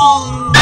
Oh.